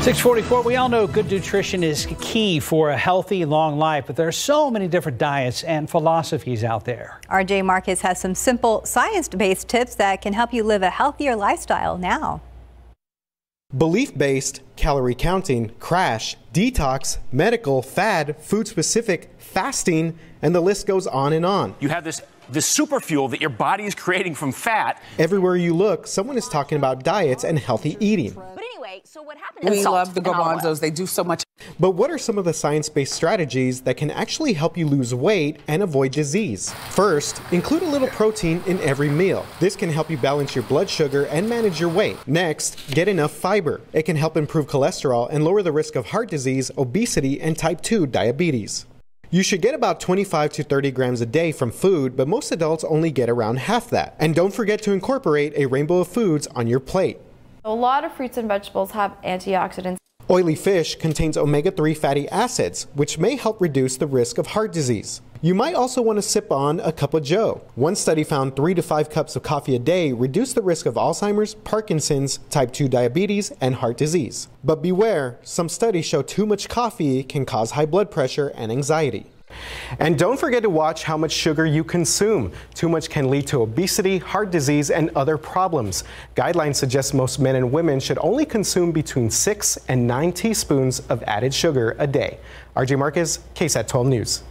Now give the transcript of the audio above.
644, we all know good nutrition is key for a healthy, long life, but there are so many different diets and philosophies out there. RJ Marcus has some simple science-based tips that can help you live a healthier lifestyle now. Belief-based, calorie counting, crash, detox, medical, fad, food-specific, fasting, and the list goes on and on. You have this this super fuel that your body is creating from fat. Everywhere you look, someone is talking about diets and healthy eating. But anyway, so what happened? We love the garbanzos. They do so much. But what are some of the science-based strategies that can actually help you lose weight and avoid disease? First, include a little protein in every meal. This can help you balance your blood sugar and manage your weight. Next, get enough fiber. It can help improve cholesterol and lower the risk of heart disease, obesity, and type 2 diabetes. You should get about 25 to 30 grams a day from food, but most adults only get around half that. And don't forget to incorporate a rainbow of foods on your plate. A lot of fruits and vegetables have antioxidants. Oily fish contains omega-3 fatty acids, which may help reduce the risk of heart disease. You might also want to sip on a cup of joe. One study found 3 to 5 cups of coffee a day reduced the risk of Alzheimer's, Parkinson's, type 2 diabetes, and heart disease. But beware, some studies show too much coffee can cause high blood pressure and anxiety. And don't forget to watch how much sugar you consume. Too much can lead to obesity, heart disease, and other problems. Guidelines suggest most men and women should only consume between 6 and 9 teaspoons of added sugar a day. RJ Marquez, KSAT 12 News.